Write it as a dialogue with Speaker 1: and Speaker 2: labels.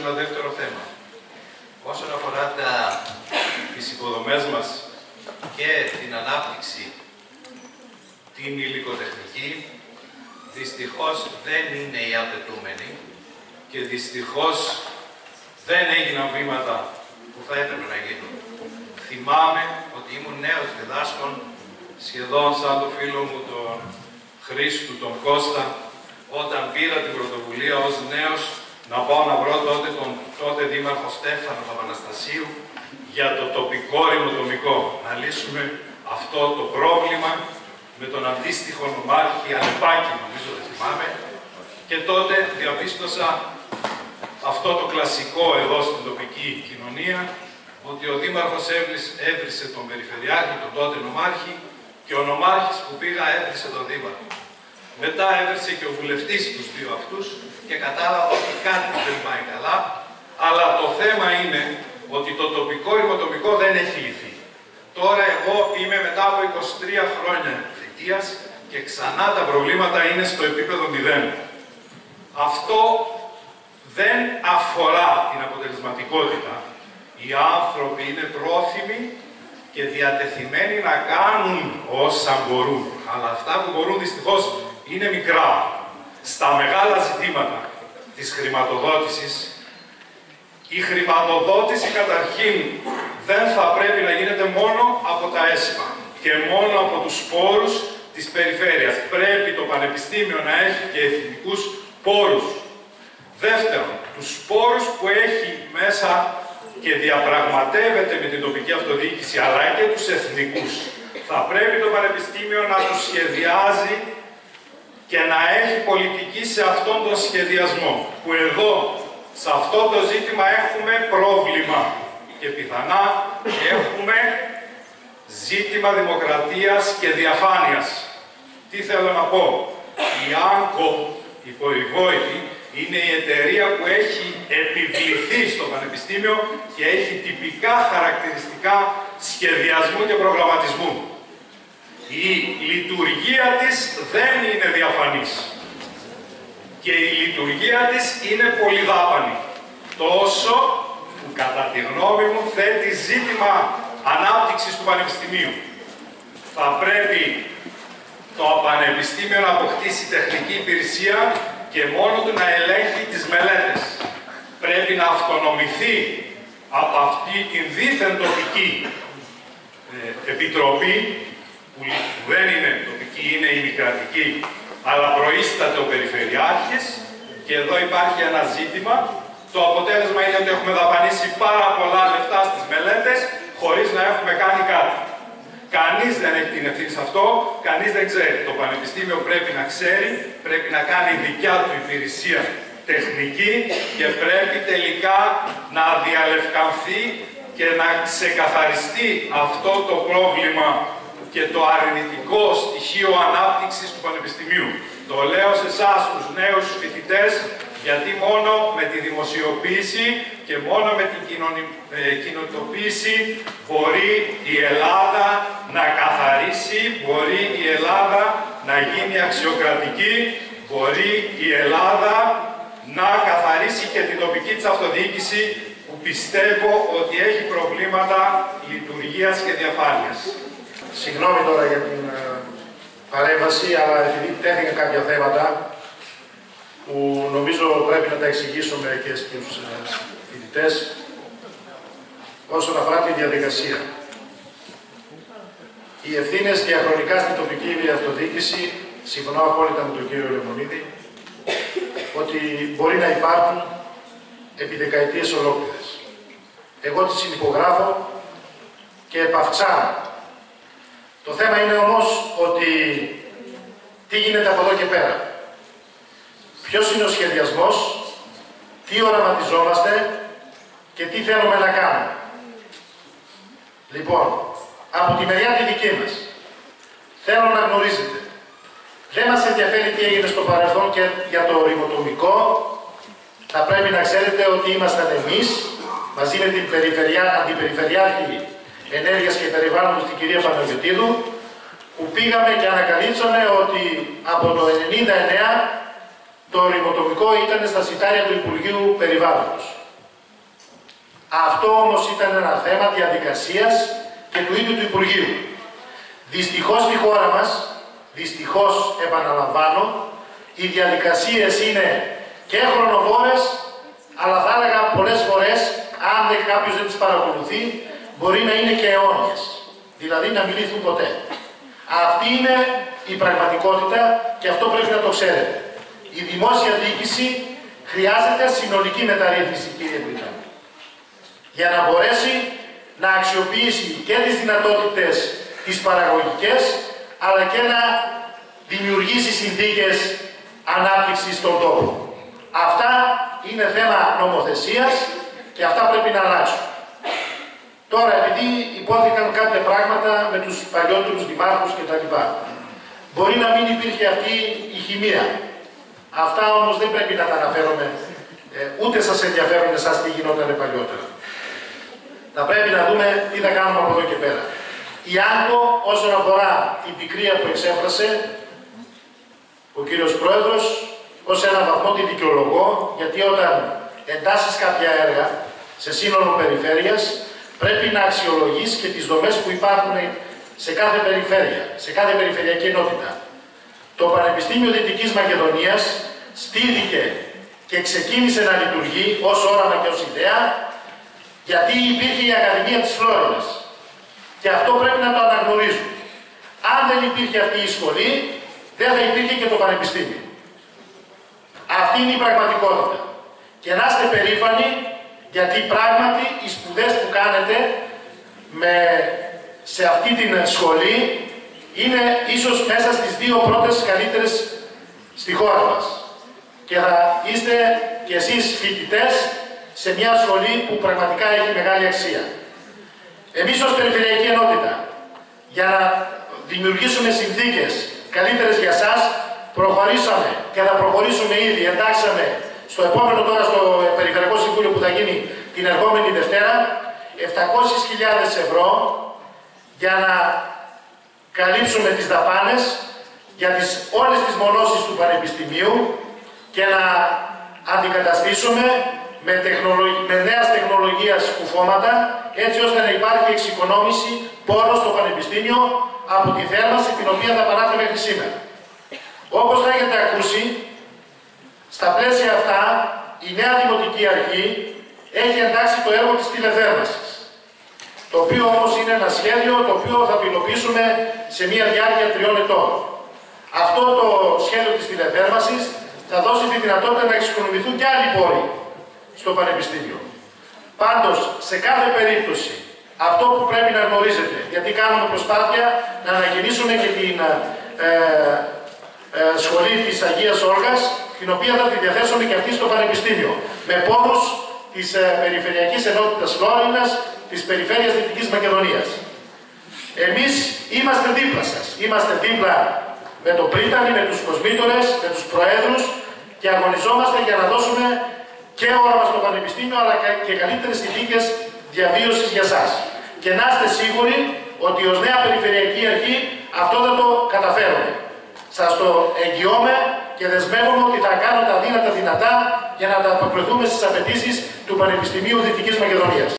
Speaker 1: ένα δεύτερο θέμα. Όσον αφορά τα, τις υποδομές μας και την ανάπτυξη την υλικοτεχνική, δυστυχώς δεν είναι η απαιτούμενη και δυστυχώς δεν έγιναν βήματα που θα έπρεπε να γίνουν. Θυμάμαι ότι ήμουν νέος διδάσκων, σχεδόν σαν το φίλο μου τον Χρήστου, τον Κώστα, όταν πήρα την πρωτοβουλία ως νέος να πάω να βρω τότε τον τότε Δήμαρχο Στέφανο Παπαναστασίου για το τοπικό ρημοτομικό. Να λύσουμε αυτό το πρόβλημα με τον αντίστοιχο νομάρχη Αλεπάκη, νομίζω δεν θυμάμαι, και τότε διαπίστωσα αυτό το κλασικό εδώ στην τοπική κοινωνία, ότι ο Δήμαρχος έβρισε τον Περιφερειάρχη, τον τότε νομάρχη, και ο νομάρχης που πήγα έβρισε τον Δήμαρχο. Μετά έβρισε και ο βουλευτής τους δύο αυτούς και κατάλαβα ότι κάτι δεν πάει καλά, αλλά το θέμα είναι ότι το τοπικό ηρμοτομικό δεν έχει λυθεί. Τώρα εγώ είμαι μετά από 23 χρόνια θητείας και ξανά τα προβλήματα είναι στο επίπεδο 0. Αυτό δεν αφορά την αποτελεσματικότητα. Οι άνθρωποι είναι πρόθυμοι και διατεθειμένοι να κάνουν όσα μπορούν. Αλλά αυτά που μπορούν δυστυχώς είναι μικρά. Στα μεγάλα ζητήματα της χρηματοδότησης, η χρηματοδότηση καταρχήν δεν θα πρέπει να γίνεται μόνο από τα ΕΣΠΑ και μόνο από τους πόρους της περιφέρειας. Πρέπει το Πανεπιστήμιο να έχει και εθνικούς πόρους. Δεύτερον, τους πόρους που έχει μέσα και διαπραγματεύεται με την τοπική αυτοδιοίκηση, αλλά και τους εθνικούς. Θα πρέπει το Πανεπιστήμιο να τους σχεδιάζει και να έχει πολιτική σε αυτόν τον σχεδιασμό. Που εδώ, σε αυτό το ζήτημα έχουμε πρόβλημα και πιθανά έχουμε ζήτημα δημοκρατίας και διαφάνειας. Τι θέλω να πω; Η ΆΝΚΟ, η Πολυβόητη, είναι η εταιρεία που έχει επιβληθεί στο Πανεπιστήμιο και έχει τυπικά χαρακτηριστικά σχεδιασμού και προγραμματισμού. Η λειτουργία της δεν είναι διαφανής. Και η λειτουργία της είναι πολυδάπανη. Τόσο που κατά τη γνώμη μου θέτει ζήτημα ανάπτυξης του Πανεπιστημίου. Θα πρέπει το Πανεπιστήμιο να αποκτήσει τεχνική υπηρεσία και μόνο του να ελέγχει τις μελέτες. Πρέπει να αυτονομηθεί από αυτή την δίθεν τοπική ε, επιτροπή, που δεν είναι τοπική, είναι ημικρατική, αλλά προείσταται ο Περιφερειάρχης και εδώ υπάρχει ένα ζήτημα. Το αποτέλεσμα είναι ότι έχουμε δαπανίσει πάρα πολλά λεφτά στις μελέτες χωρίς να έχουμε κάνει κάτι. Κανείς δεν έχει την ευθύνη σε αυτό, κανείς δεν ξέρει. Το Πανεπιστήμιο πρέπει να ξέρει, πρέπει να κάνει δικιά του υπηρεσία τεχνική και πρέπει τελικά να διαλευκανθεί και να ξεκαθαριστεί αυτό το πρόβλημα και το αρνητικό στοιχείο ανάπτυξης του Πανεπιστημίου. Το λέω σε εσάς τους νέους φοιτητές, γιατί μόνο με τη δημοσιοποίηση και μόνο με την ε, κοινοτοποίηση μπορεί η Ελλάδα να καθαρίσει, μπορεί η Ελλάδα να γίνει αξιοκρατική, μπορεί η Ελλάδα να καθαρίσει και την τοπική της αυτοδιοίκηση που πιστεύω ότι έχει προβλήματα λειτουργίας και διαφάνειας.
Speaker 2: Συγγνώμη τώρα για την ε, παρέμβαση, αλλά επειδή τέθηκαν κάποια θέματα που νομίζω πρέπει να τα εξηγήσουμε και στους ε, φοιτητές όσον αφορά τη διαδικασία. Οι ευθύνες διαχρονικά στην τοπική αυτοδιοίκηση, συμφωνώ απόλυτα με τον κύριο Λεμονίδη, ότι μπορεί να υπάρχουν επί δεκαετίες ολόκληρες. Εγώ τη συνυπογράφω και επαυξάνω. Το θέμα είναι όμως ότι τι γίνεται από εδώ και πέρα. Ποιος είναι ο σχεδιασμός, τι οραματιζόμαστε και τι θέλουμε να κάνουμε. Λοιπόν, από τη μεριά τη δική μας, θέλω να γνωρίζετε, δεν μας ενδιαφέρει τι έγινε στο παρελθόν και για το ρημοτομικό, θα πρέπει να ξέρετε ότι ήμασταν εμείς, μαζί με την περιφερειά, αντιπεριφερειάρχη Ενέργειας και Περιβάλλοντος την κυρία Παναγιωτίδου, που πήγαμε και ανακαλύψαμε ότι από το 1999 το ρημοτομικό ήταν στα σιτάρια του Υπουργείου Περιβάλλοντος. Αυτό όμως ήταν ένα θέμα διαδικασίας και του ίδιου του Υπουργείου. Δυστυχώς στη χώρα μας, δυστυχώς επαναλαμβάνω, οι διαδικασίες είναι και χρονοβόρες, αλλά θα έλεγα πολλές φορές, αν δεν κάποιος δεν τις παρακολουθεί, μπορεί να είναι και αιώνιες. Δηλαδή να μην λύθουν ποτέ. Αυτή είναι η πραγματικότητα και αυτό πρέπει να το ξέρετε. Η δημόσια διοίκηση χρειάζεται συνολική μεταρρύθμιση, κύριε Μπρίτα. Για να μπορέσει να αξιοποιήσει και τις δυνατότητες τις παραγωγικές, αλλά και να δημιουργήσει συνθήκες ανάπτυξης στον τόπο. Αυτά είναι θέμα νομοθεσίας και αυτά πρέπει να αλλάξουν. Τώρα, επειδή υπόθηκαν κάποια πράγματα με τους παλιότερους δημάρχους κτλ. Μπορεί να μην υπήρχε αυτή η χημεία. Αυτά όμως δεν πρέπει να τα αναφέρομαι. Ε, ούτε σας ενδιαφέρουν εσάς τι γινόταν παλιότερα. Θα πρέπει να δούμε τι θα κάνουμε από εδώ και πέρα. Η Άγκο, όσον αφορά την πικρία που εξέφρασε, ο κύριος Πρόεδρος, ως ένα βαθμό τη δικαιολογώ, γιατί όταν εντάσσεις κάποια έργα σε σύνολο περιφέρειας, πρέπει να αξιολογείς και τις δομές που υπάρχουν σε κάθε περιφέρεια, σε κάθε περιφερειακή ενότητα. Το Πανεπιστήμιο Δυτικής Μακεδονίας στήθηκε και ξεκίνησε να λειτουργεί ως όραμα και ως ιδέα, γιατί υπήρχε η Ακαδημία της Φλόρινας. Και αυτό πρέπει να το αναγνωρίζουμε. Αν δεν υπήρχε αυτή η σχολή, δεν θα υπήρχε και το Πανεπιστήμιο. Αυτή είναι η πραγματικότητα. Και να είστε περήφανοι, γιατί πράγματι οι σπουδές που κάνετε με, σε αυτή την σχολή είναι ίσως μέσα στις δύο πρώτες καλύτερες στη χώρα μας. Και θα είστε κι εσείς φοιτητές σε μια σχολή που πραγματικά έχει μεγάλη αξία. Εμείς ως Περιφερειακή Ενότητα, για να δημιουργήσουμε συνθήκες καλύτερες για σας, προχωρήσαμε και θα προχωρήσουμε ήδη, εντάξαμε στο επόμενο τώρα στο Περιφερειακό Συμβούλιο που θα γίνει την ερχόμενη Δευτέρα, 700.000 ευρώ για να καλύψουμε τις δαπάνες για τις, όλες τις μονώσεις του Πανεπιστημίου και να αντικαταστήσουμε με, τεχνολογ... με νέας τεχνολογίας κουφώματα, έτσι ώστε να υπάρχει εξοικονόμηση πόρων στο Πανεπιστήμιο από τη θέρμανση την οποία θα παράθει μέχρι σήμερα. Όπως θα έχετε ακούσει, στα πλαίσια αυτά η νέα Δημοτική Αρχή έχει εντάξει το έργο της τηλεθέρμανσης. Το οποίο όμως είναι ένα σχέδιο το οποίο θα το υλοποιήσουμε σε μια διάρκεια τριών ετών. Αυτό το σχέδιο της τηλεθέρμανσης θα δώσει τη δυνατότητα να εξοικονομηθούν και άλλοι πόροι στο Πανεπιστήμιο. Πάντως, σε κάθε περίπτωση, αυτό που πρέπει να γνωρίζετε, γιατί κάνουμε προσπάθεια να ανακοινήσουμε και την ε, ε, σχολή της Αγίας Όργας, την οποία θα τη διαθέσουμε και αυτή στο Πανεπιστήμιο, με πόρους της ε, Περιφερειακής Ενότητας Φλόρινας, της Περιφέρειας Δυτικής Μακεδονίας. Εμείς είμαστε δίπλα σας. Είμαστε δίπλα με τον Πρίτανη, με τους κοσμήτορες, με τους προέδρους και αγωνιζόμαστε για να δώσουμε και όραμα στο Πανεπιστήμιο, αλλά και καλύτερες συνθήκες διαβίωσης για σας. Και να είστε σίγουροι ότι ως νέα Περιφερειακή Αρχή αυτό θα το καταφέρουμε. Σας το εγγυώμαι και δεσμεύομαι ότι θα κάνω τα δύνατα δυνατά για να τα αποκριθούμε στις απαιτήσεις του Πανεπιστημίου Δυτικής Μακεδονίας.